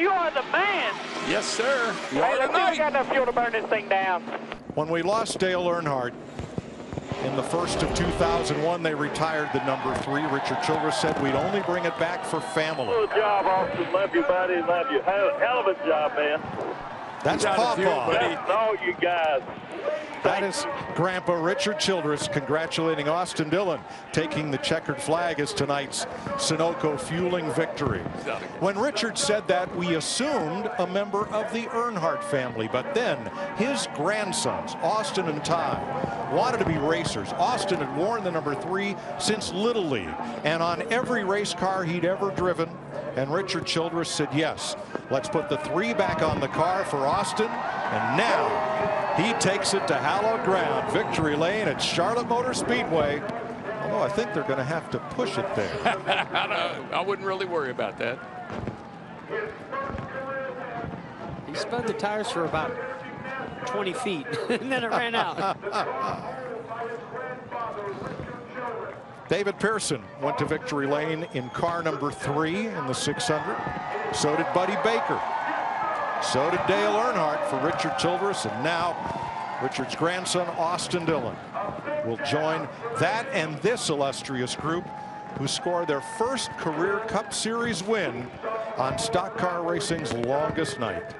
you are the man. Yes, sir. You Hey, let's we got enough fuel to burn this thing down. When we lost Dale Earnhardt in the first of 2001, they retired the number three. Richard Childress said we'd only bring it back for family. Good job, Austin. Love you, buddy. Love you. Hell, hell of a job, man. That's Got a few, Papa. buddy. That's all you guys. That is Grandpa Richard Childress congratulating Austin Dillon, taking the checkered flag as tonight's Sunoco fueling victory. When Richard said that, we assumed a member of the Earnhardt family, but then his grandsons, Austin and Ty, wanted to be racers. Austin had worn the number three since Little League, and on every race car he'd ever driven. And Richard Childress said, yes, let's put the three back on the car for Austin. And now he takes it to hallowed ground, victory lane at Charlotte Motor Speedway. Although I think they're going to have to push it there. I, I wouldn't really worry about that. He spun the tires for about 20 feet, and then it ran out. David Pearson went to victory lane in car number three in the 600. So did Buddy Baker. So did Dale Earnhardt for Richard Childress. And now Richard's grandson, Austin Dillon, will join that and this illustrious group who scored their first career Cup Series win on Stock Car Racing's longest night.